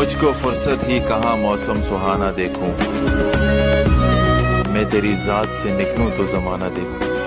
मुझको फुर्सत ही कहा मौसम सुहाना देखूँ। मैं तेरी जात से निकलूं तो जमाना देखूँ।